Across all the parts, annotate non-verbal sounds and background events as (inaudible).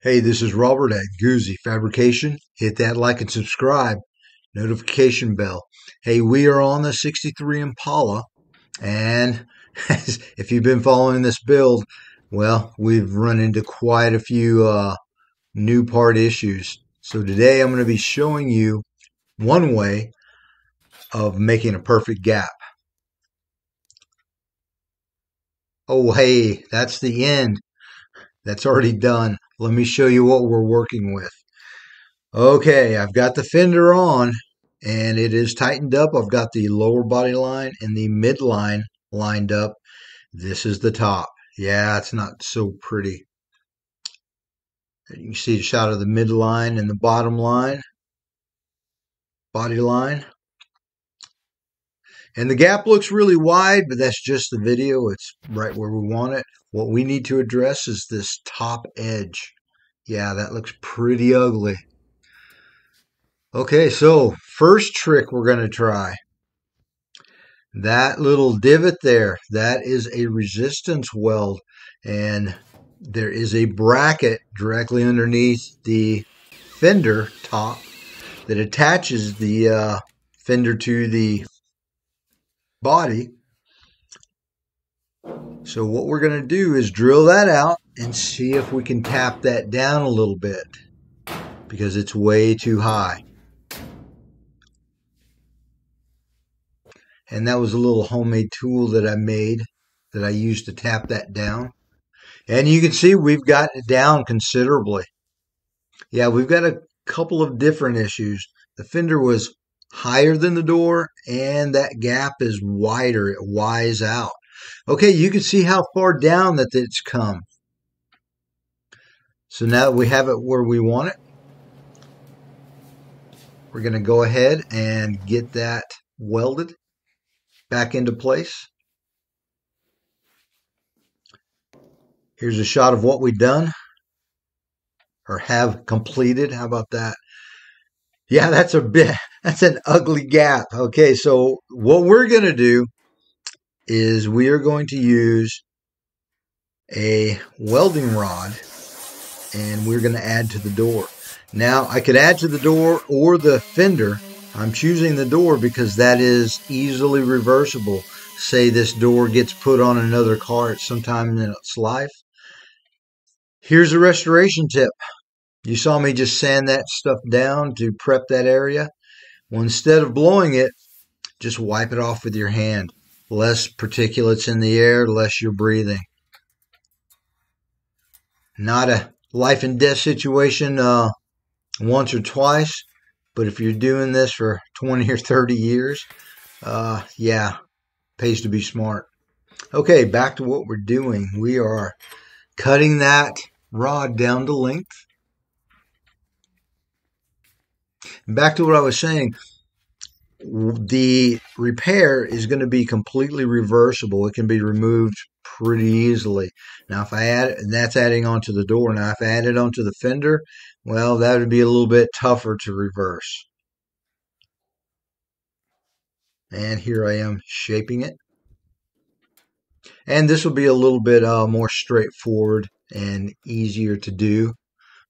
Hey, this is Robert at Guzzi Fabrication. Hit that like and subscribe, notification bell. Hey, we are on the 63 Impala, and (laughs) if you've been following this build, well, we've run into quite a few uh, new part issues. So today I'm going to be showing you one way of making a perfect gap. Oh, hey, that's the end. That's already done. Let me show you what we're working with. Okay, I've got the fender on and it is tightened up. I've got the lower body line and the midline lined up. This is the top. Yeah, it's not so pretty. You can see a shot of the midline and the bottom line, body line. And the gap looks really wide, but that's just the video. It's right where we want it. What we need to address is this top edge. Yeah, that looks pretty ugly. Okay, so first trick we're going to try. That little divot there, that is a resistance weld. And there is a bracket directly underneath the fender top that attaches the uh, fender to the body. So what we're going to do is drill that out and see if we can tap that down a little bit because it's way too high. And that was a little homemade tool that I made that I used to tap that down. And you can see we've got it down considerably. Yeah, we've got a couple of different issues. The fender was higher than the door and that gap is wider. It wise out. Okay, you can see how far down that it's come. So now that we have it where we want it, we're going to go ahead and get that welded back into place. Here's a shot of what we've done or have completed. How about that? Yeah, that's a bit, (laughs) that's an ugly gap. Okay, so what we're going to do is we are going to use a welding rod and we're going to add to the door. Now I could add to the door or the fender. I'm choosing the door because that is easily reversible. Say this door gets put on another car at some time in its life. Here's a restoration tip. You saw me just sand that stuff down to prep that area. Well, instead of blowing it, just wipe it off with your hand. Less particulates in the air, less you're breathing. Not a life and death situation uh, once or twice, but if you're doing this for 20 or 30 years, uh, yeah, pays to be smart. Okay, back to what we're doing. We are cutting that rod down to length. Back to what I was saying, the repair is going to be completely reversible. It can be removed pretty easily. Now, if I add, and that's adding onto the door. Now, if I add it onto the fender, well, that would be a little bit tougher to reverse. And here I am shaping it. And this will be a little bit uh, more straightforward and easier to do,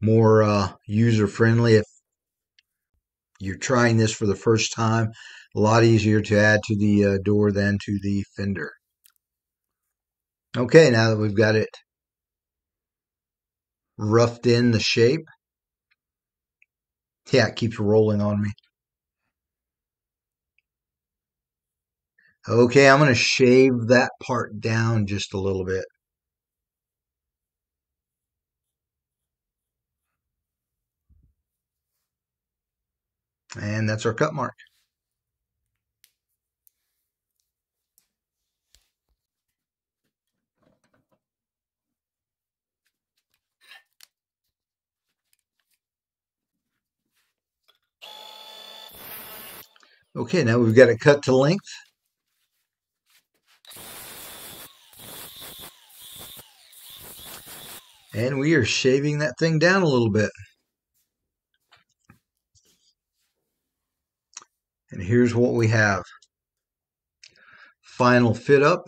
more uh, user friendly if you're trying this for the first time, a lot easier to add to the uh, door than to the fender. Okay, now that we've got it roughed in the shape, yeah, it keeps rolling on me. Okay, I'm going to shave that part down just a little bit. And that's our cut mark. Okay, now we've got it cut to length. And we are shaving that thing down a little bit. And here's what we have. Final fit up.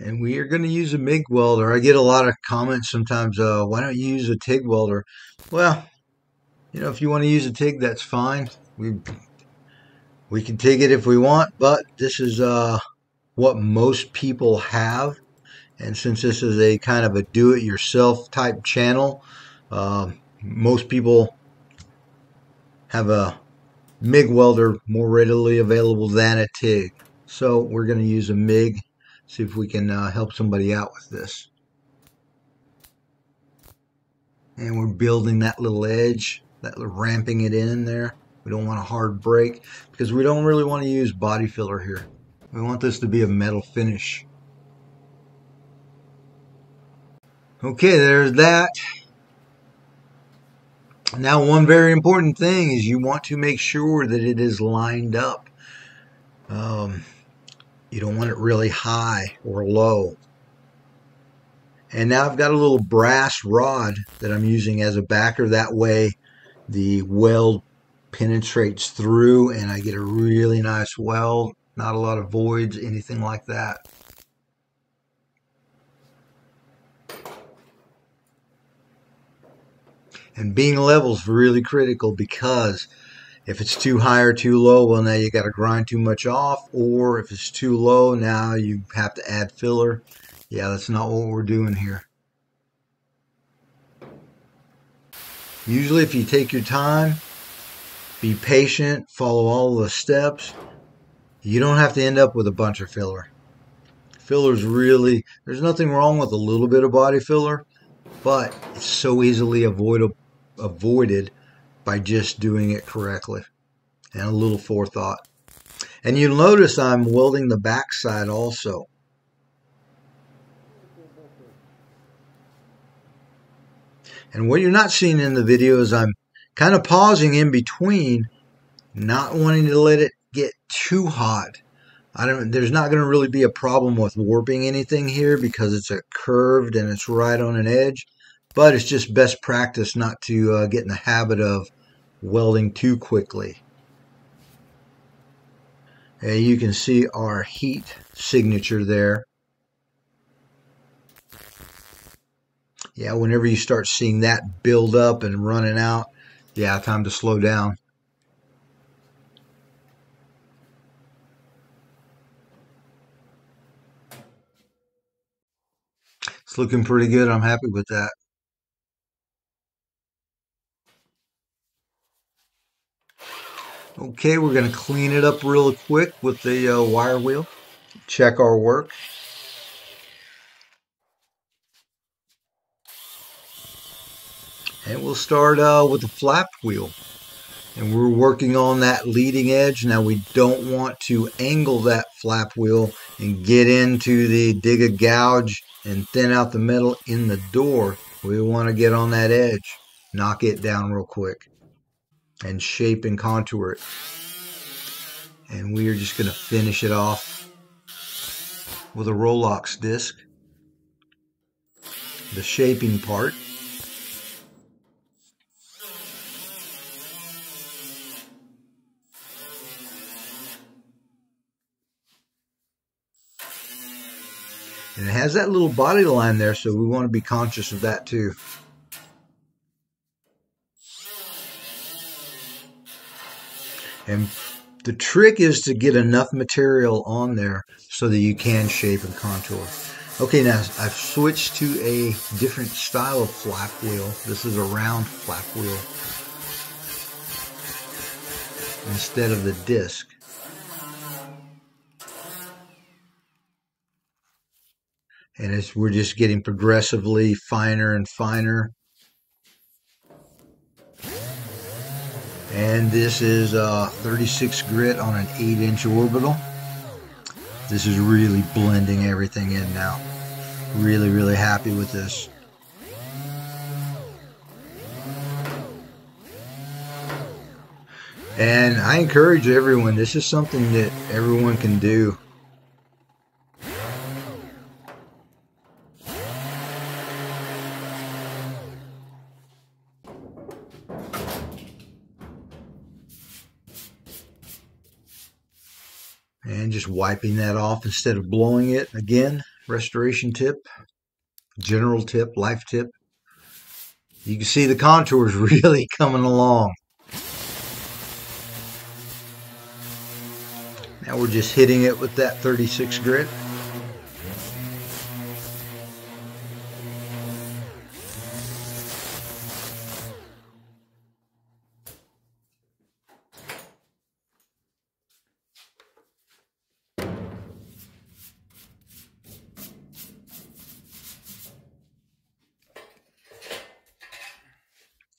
and we are going to use a MIG welder. I get a lot of comments sometimes, uh, why don't you use a TIG welder? Well, you know, if you want to use a TIG, that's fine. We we can TIG it if we want, but this is uh, what most people have. And since this is a kind of a do-it-yourself type channel, uh, most people have a MIG welder more readily available than a TIG. So we're going to use a MIG see if we can uh, help somebody out with this. And we're building that little edge, that ramping it in there. We don't want a hard break because we don't really want to use body filler here. We want this to be a metal finish. Okay, there's that. Now, one very important thing is you want to make sure that it is lined up. Um, you don't want it really high or low. And now I've got a little brass rod that I'm using as a backer. That way the weld penetrates through and I get a really nice weld. Not a lot of voids, anything like that. And being level is really critical because if it's too high or too low, well, now you got to grind too much off. Or if it's too low, now you have to add filler. Yeah, that's not what we're doing here. Usually if you take your time, be patient, follow all the steps, you don't have to end up with a bunch of filler. Filler's really, there's nothing wrong with a little bit of body filler, but it's so easily avoidable, avoided by just doing it correctly and a little forethought. And you'll notice I'm welding the backside also. And what you're not seeing in the video is I'm kind of pausing in between, not wanting to let it get too hot. I don't. There's not going to really be a problem with warping anything here because it's a curved and it's right on an edge. But it's just best practice not to uh, get in the habit of welding too quickly. And you can see our heat signature there. Yeah, whenever you start seeing that build up and running out, yeah, time to slow down. It's looking pretty good. I'm happy with that. Okay, we're going to clean it up real quick with the uh, wire wheel. Check our work. And we'll start uh, with the flap wheel. And we're working on that leading edge. Now we don't want to angle that flap wheel and get into the dig a gouge and thin out the metal in the door. We want to get on that edge, knock it down real quick and shape and contour it. And we are just going to finish it off with a Rolox disc. The shaping part. And it has that little body line there, so we want to be conscious of that too. And the trick is to get enough material on there so that you can shape and contour. Okay, now I've switched to a different style of flap wheel. This is a round flap wheel instead of the disc. And as we're just getting progressively finer and finer. And this is a 36 grit on an 8 inch orbital. This is really blending everything in now. Really really happy with this. And I encourage everyone this is something that everyone can do just wiping that off instead of blowing it again restoration tip, general tip, life tip. You can see the contours (laughs) really coming along. Now we're just hitting it with that 36 grit.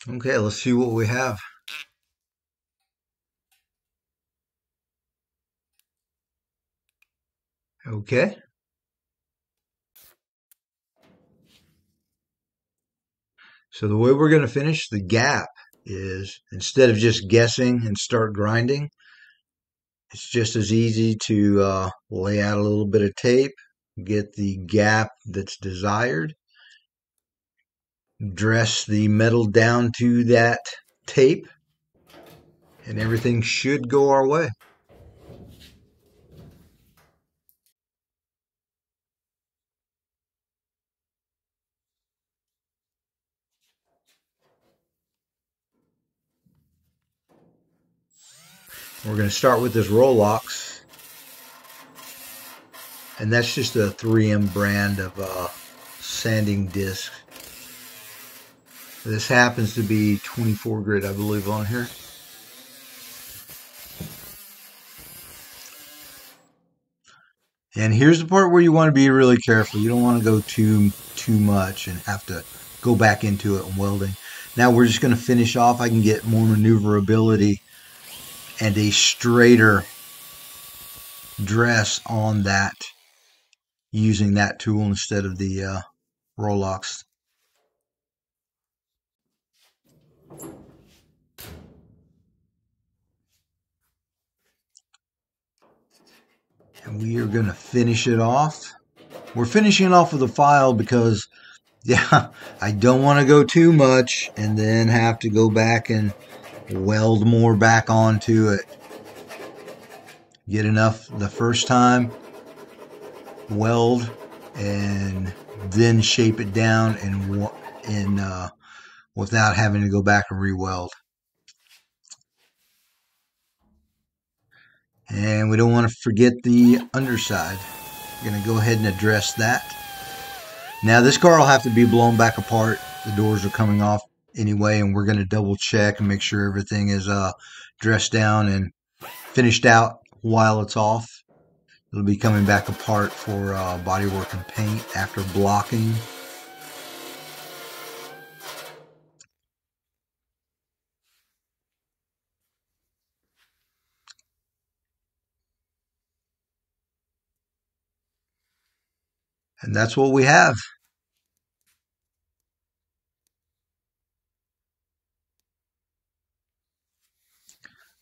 Okay, let's see what we have. Okay. So the way we're going to finish the gap is instead of just guessing and start grinding, it's just as easy to uh, lay out a little bit of tape, get the gap that's desired, dress the metal down to that tape, and everything should go our way. We're going to start with this Rolox. And that's just a 3M brand of uh, sanding disc. This happens to be 24 grit, I believe, on here. And here's the part where you want to be really careful. You don't want to go too too much and have to go back into it and welding. Now we're just going to finish off. I can get more maneuverability and a straighter dress on that using that tool instead of the uh, Rolox. And we are going to finish it off. We're finishing off with a file because, (laughs) yeah, I don't want to go too much and then have to go back and weld more back onto it. Get enough the first time, weld, and then shape it down and in uh, without having to go back and re-weld. And we don't want to forget the underside. We're going to go ahead and address that. Now this car will have to be blown back apart. The doors are coming off anyway, and we're going to double check and make sure everything is uh, dressed down and finished out while it's off. It'll be coming back apart for uh, bodywork and paint after blocking. And that's what we have.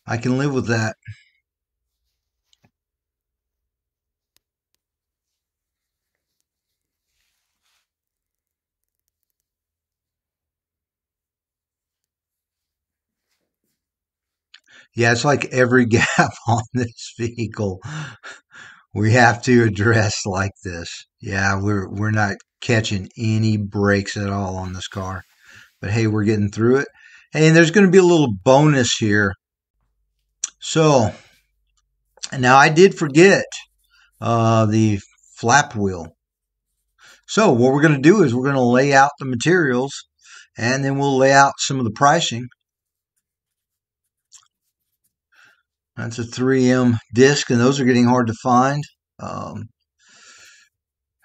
I can live with that. Yeah, it's like every (laughs) gap on this vehicle we have to address like this. Yeah, we're we're not catching any breaks at all on this car. But hey, we're getting through it. And there's going to be a little bonus here so, now I did forget uh, the flap wheel. So what we're going to do is we're going to lay out the materials and then we'll lay out some of the pricing. That's a 3M disc and those are getting hard to find. Um,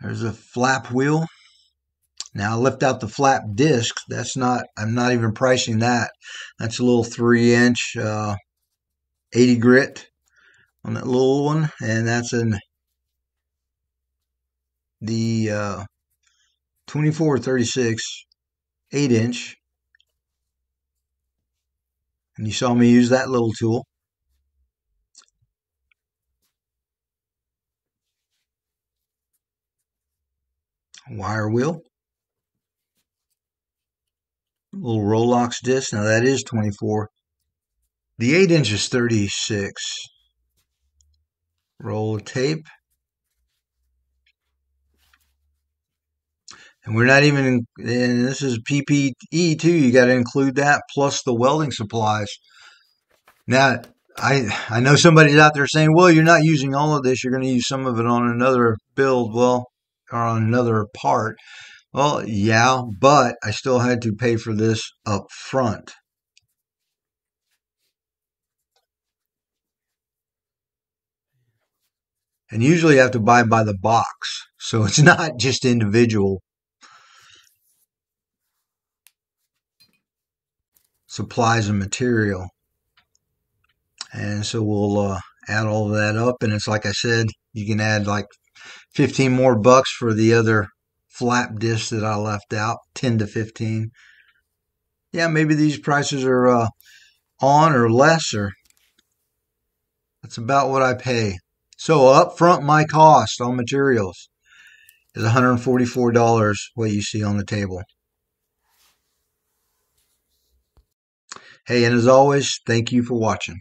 there's a flap wheel. Now I left out the flap disc. That's not, I'm not even pricing that. That's a little three inch uh, 80 grit on that little one and that's in the uh, 24 36 8 inch and you saw me use that little tool wire wheel little Rolox disc now that is 24 the 8 inch is 36. Roll of tape. And we're not even, and this is PPE too. You got to include that plus the welding supplies. Now, I I know somebody's out there saying, "Well, you're not using all of this. You're going to use some of it on another build." Well, or on another part. Well, yeah, but I still had to pay for this up front. And usually you have to buy by the box. So (laughs) it's not just individual supplies and material. And so we'll uh, add all that up. And it's like I said, you can add like 15 more bucks for the other flap disc that I left out, 10 to 15. Yeah, maybe these prices are uh, on or less, or that's about what I pay. So up front, my cost on materials is $144, what you see on the table. Hey, and as always, thank you for watching.